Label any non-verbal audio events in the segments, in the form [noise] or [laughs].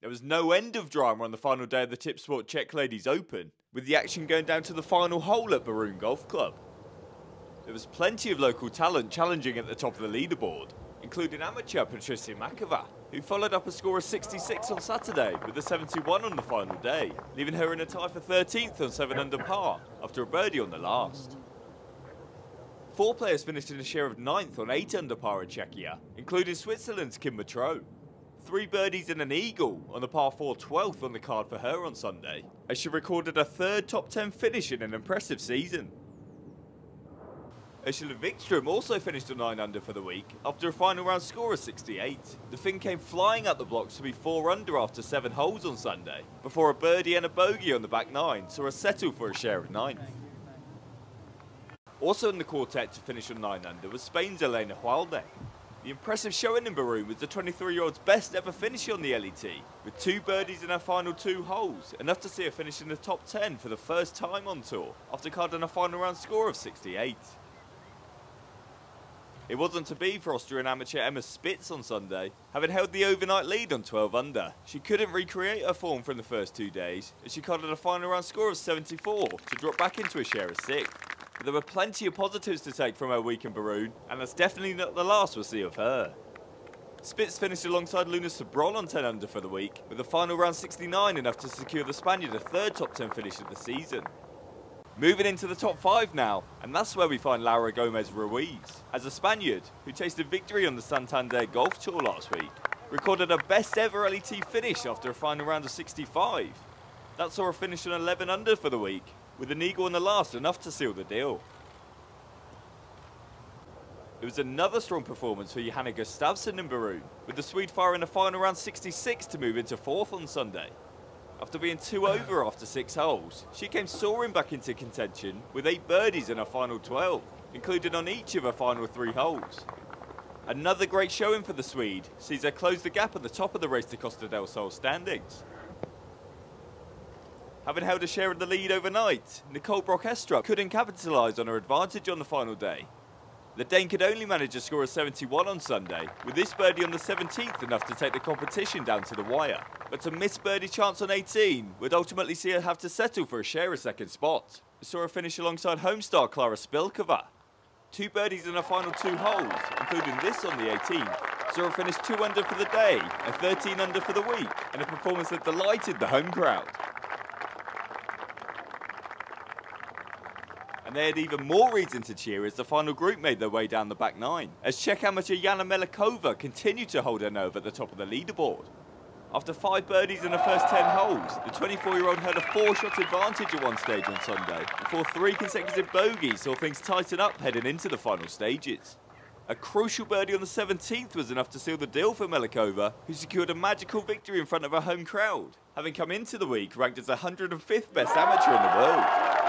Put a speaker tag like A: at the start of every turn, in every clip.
A: There was no end of drama on the final day of the Tipsport Czech Ladies Open, with the action going down to the final hole at Beroun Golf Club. There was plenty of local talent challenging at the top of the leaderboard, including amateur Patricia Mackova, who followed up a score of 66 on Saturday with a 71 on the final day, leaving her in a tie for 13th on 7 under par after a birdie on the last. Four players finished in a share of 9th on 8 under par in Czechia, including Switzerland's Kim Metraux. Three birdies and an eagle on the par 4 12th on the card for her on Sunday, as she recorded a third top 10 finish in an impressive season. Ursula Wikström also finished a 9 under for the week after a final round score of 68. The Finn came flying up the blocks to be 4 under after 7 holes on Sunday, before a birdie and a bogey on the back 9 saw her settle for a share of 9th. Also in the quartet to finish on 9 under was Spain's Elena Hualde. The impressive showing in Beroun was the 23-year-old's best ever finish on the LET, with two birdies in her final two holes, enough to see her finish in the top 10 for the first time on tour, after carding a final round score of 68. It wasn't to be for Austrian amateur Emma Spitz on Sunday. Having held the overnight lead on 12 under, she couldn't recreate her form from the first two days, as she carded a final round score of 74 to drop back into a share of 6th. But there were plenty of positives to take from her week in Beroun, and that's definitely not the last we'll see of her. Spitz finished alongside Luna Sobron on 10 under for the week, with a final round 69 enough to secure the Spaniard a third top 10 finish of the season. Moving into the top five now, and that's where we find Laura Gomez Ruiz. As a Spaniard, who tasted victory on the Santander Golf Tour last week, recorded her best ever LET finish after a final round of 65. That saw her finish on 11 under for the week, with an eagle in the last enough to seal the deal. It was another strong performance for Johanna Gustavsson in Beroun, with the Swede firing a final round 66 to move into fourth on Sunday. After being two [laughs] over after six holes, she came soaring back into contention with eight birdies in her final 12, included on each of her final three holes. Another great showing for the Swede sees her close the gap at the top of the race to Costa del Sol standings. Having held a share of the lead overnight, Nicole Broch Estrup couldn't capitalise on her advantage on the final day. The Dane could only manage a score of 71 on Sunday, with this birdie on the 17th enough to take the competition down to the wire. But a missed birdie chance on 18 would ultimately see her have to settle for a share of second spot. Saw her finish alongside home star Klara Spilkova. Two birdies in her final two holes, including this on the 18th, saw her finish 2 under for the day, a 13 under for the week, and a performance that delighted the home crowd. And they had even more reason to cheer as the final group made their way down the back nine, as Czech amateur Jana Melichova continued to hold her nerve at the top of the leaderboard. After five birdies in the first 10 holes, the 24-year-old had a four-shot advantage at one stage on Sunday, before three consecutive bogeys saw things tighten up heading into the final stages. A crucial birdie on the 17th was enough to seal the deal for Melichova, who secured a magical victory in front of her home crowd, having come into the week ranked as the 105th best amateur in the world.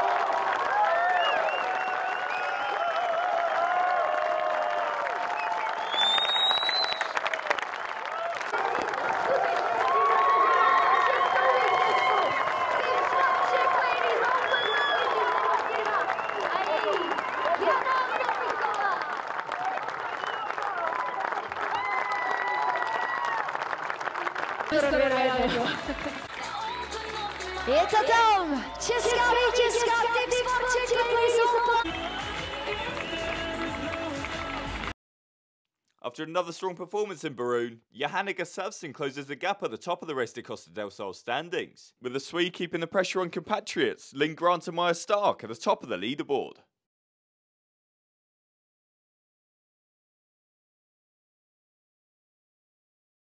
A: After another strong performance in Beroun, Johanna Gustavsson closes the gap at the top of the race to Costa del Sol standings, with the Swede keeping the pressure on compatriots Linn Grant and Maja Stark at the top of the leaderboard.